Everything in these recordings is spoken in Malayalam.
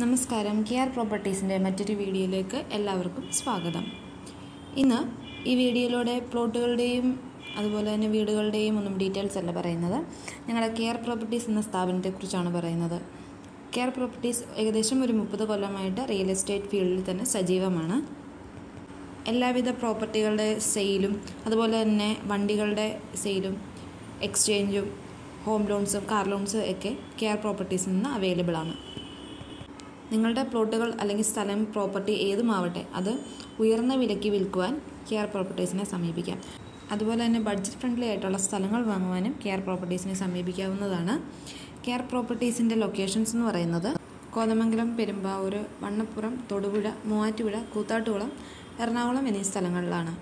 നമസ്കാരം. കെ ആർ പ്രോപ്പർട്ടീസിന്റെ മറ്റൊരു വീഡിയോയിലേക്ക് എല്ലാവർക്കും സ്വാഗതം. ഇന്ന് ഈ വീഡിയോയിലൂടെ പ്ലോട്ടുകളുടെയും അതുപോലെ തന്നെ വീടുകളുടെയും ഒന്നും ഡീറ്റെയിൽസ് അല്ല പറയുന്നത്. ഞങ്ങളുടെ കെ ആർ പ്രോപ്പർട്ടീസ് എന്ന സ്ഥാപനത്തെക്കുറിച്ചാണ് പറയുന്നത്. കെ ആർ പ്രോപ്പർട്ടീസ് ഏകദേശം ഒരു മുപ്പത് കൊല്ലമായിട്ട് റിയൽ എസ്റ്റേറ്റ് ഫീൽഡിൽ തന്നെ സജീവമാണ്. എല്ലാവിധ പ്രോപ്പർട്ടികളുടെ സെയിലും അതുപോലെ തന്നെ വണ്ടികളുടെ സെയിലും എക്സ്ചേഞ്ചും ഹോം ലോൺസും കാർ ലോൺസും ഒക്കെ കെ ആർ പ്രോപ്പർട്ടീസിൽ നിന്ന് അവൈലബിൾ ആണ് നിങ്ങളുടെ പ്ലോട്ടുകൾ അല്ലെങ്കിൽ സ്ഥലം പ്രോപ്പർട്ടി ഏതുമാവട്ടെ അത് ഉയർന്ന വിലയ്ക്ക് വിൽക്കുവാൻ കെയർ പ്രോപ്പർട്ടീസിനെ സമീപിക്കാം. അതുപോലെ തന്നെ ബഡ്ജറ്റ് ഫ്രണ്ട്ലി ആയിട്ടുള്ള സ്ഥലങ്ങൾ വാങ്ങുവാനും കെയർ പ്രോപ്പർട്ടീസിനെ സമീപിക്കാവുന്നതാണ്. കെയർ പ്രോപ്പർട്ടീസിന്റെ ലൊക്കേഷൻസ് എന്ന് പറയുന്നത് കോതമംഗലം പെരുമ്പാവൂർ വണ്ണപ്പുറം തൊടുപുഴ മൂവാറ്റുപുഴ കൂത്താട്ടുകുളം എറണാകുളം എന്നീ സ്ഥലങ്ങളിലാണ്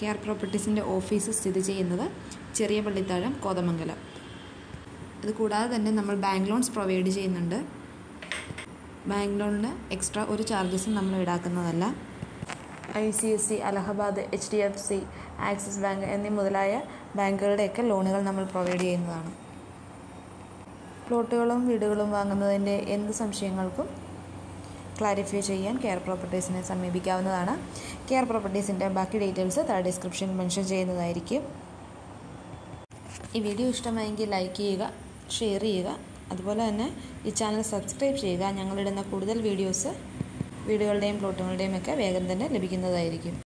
കെയർ പ്രോപ്പർട്ടീസിന്റെ ഓഫീസ് സ്ഥിതി ചെയ്യുന്നത് ചെറിയ പള്ളിത്താഴം കോതമംഗലം. ഇത് കൂടാതെ തന്നെ നമ്മൾ ബാങ്ക് ലോൺസ് പ്രൊവൈഡ് ചെയ്യുന്നുണ്ട്. ബാങ്ക് ലോണിന് എക്സ്ട്രാ ഒരു ചാർജസും നമ്മൾ ഈടാക്കുന്നതല്ല. I C S C Allahabad H D F C Axis bank എന്നീ മുതലായ ബാങ്കുകളുടെയൊക്കെ ലോണുകൾ നമ്മൾ പ്രൊവൈഡ് ചെയ്യുന്നതാണ്. പ്ലോട്ടുകളും വീടുകളും വാങ്ങുന്നതിന്റെ എന്ത് സംശയങ്ങൾക്കും ക്ലാരിഫൈ ചെയ്യാൻ കെയർ പ്രോപ്പർട്ടീസിനെ സമീപിക്കാവുന്നതാണ്. കെയർ പ്രോപ്പർട്ടീസിന്റെ ബാക്കി ഡീറ്റെയിൽസ് താഴെ ഡിസ്ക്രിപ്ഷനിൽ മെൻഷൻ ചെയ്യുന്നതായിരിക്കും. ഈ വീഡിയോ ഇഷ്ടമായെങ്കിൽ ലൈക്ക് ചെയ്യുക ഷെയർ ചെയ്യുക അതുപോലെ തന്നെ ഈ ചാനൽ സബ്സ്ക്രൈബ് ചെയ്യുക ഞങ്ങളിടുന്ന കൂടുതൽ വീഡിയോസ് വീടുകളുടെയും പ്ലോട്ടുകളുടെയും ഒക്കെ വേഗം തന്നെ ലഭിക്കുന്നതായിരിക്കും.